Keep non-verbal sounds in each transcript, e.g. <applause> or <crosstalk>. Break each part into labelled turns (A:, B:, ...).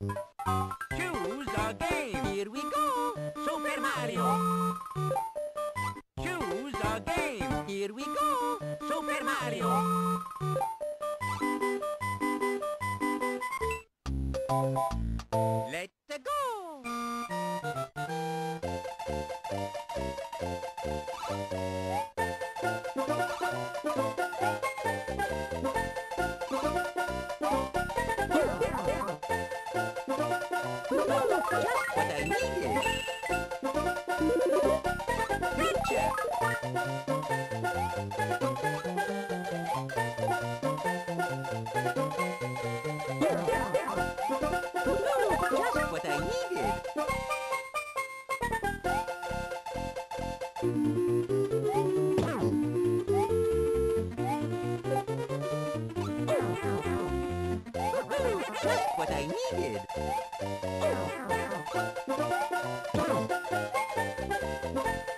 A: Música What I needed. Lucky.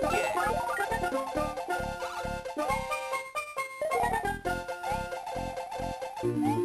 A: Just you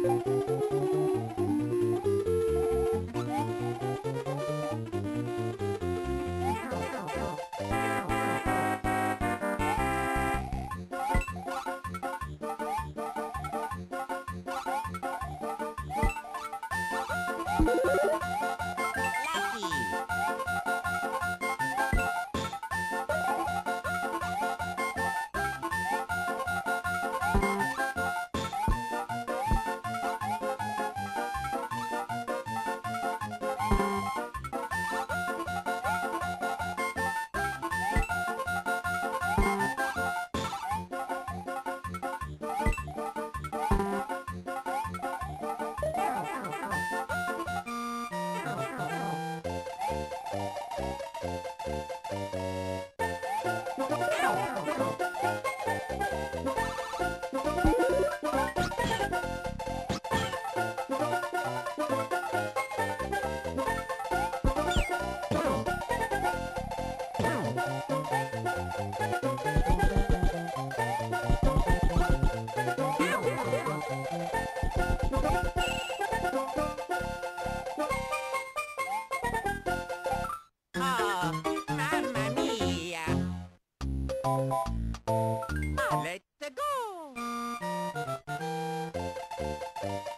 B: Música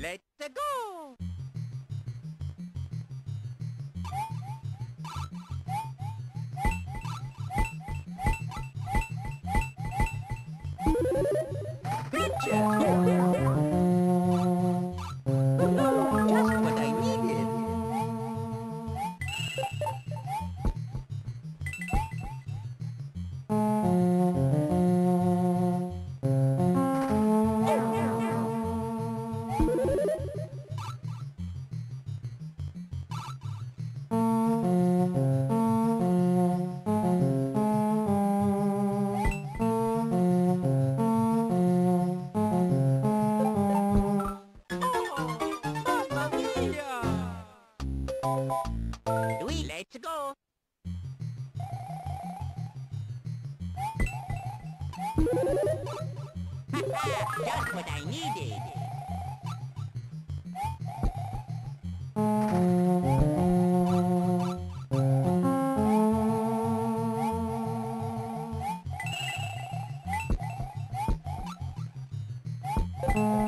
B: Let's go! Gotcha! Just what I needed.
A: Just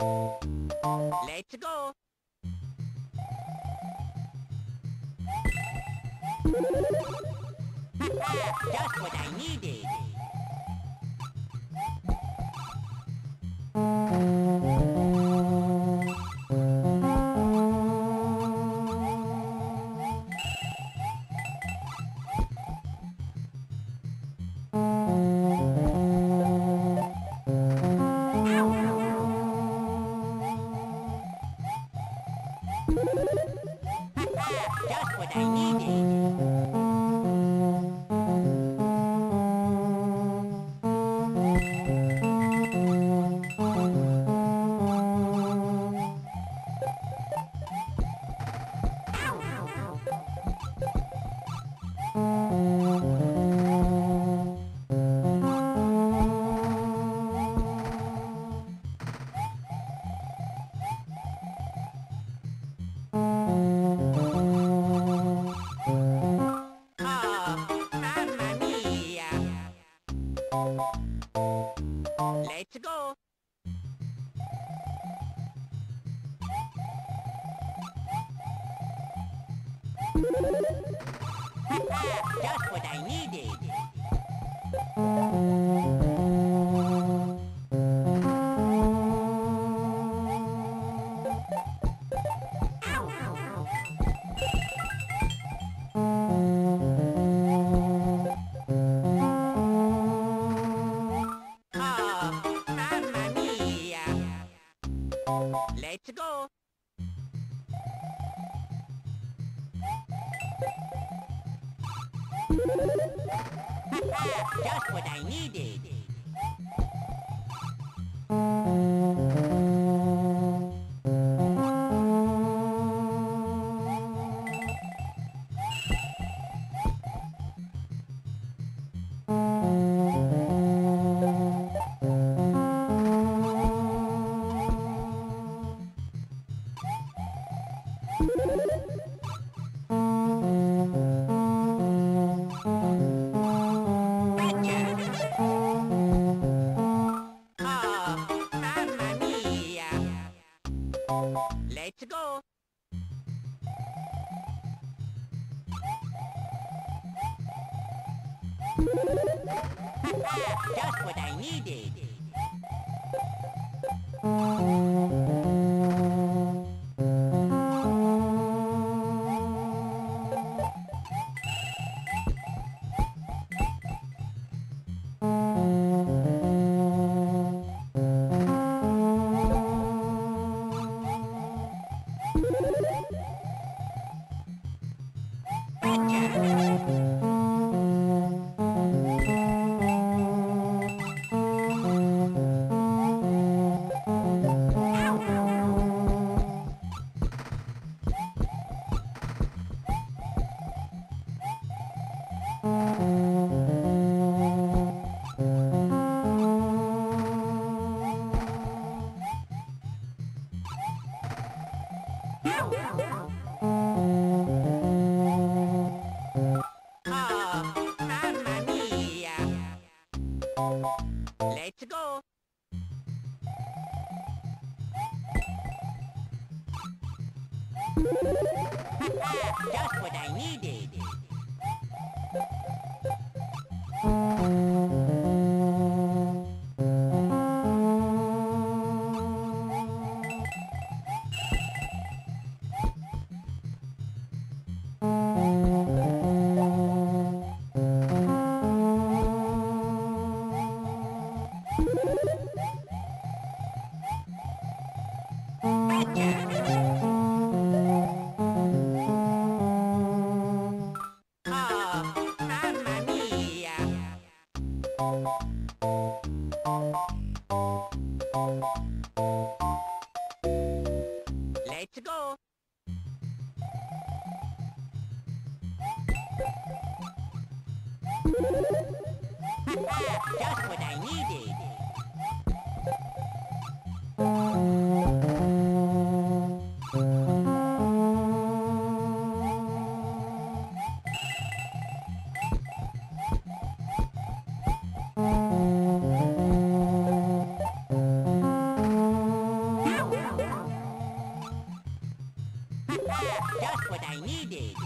B: Let's go!
A: Just what I needed.
B: Let's go.
A: Just what I needed.
B: Oh, Let's <laughs> go.
A: Just what I needed. Just what I needed.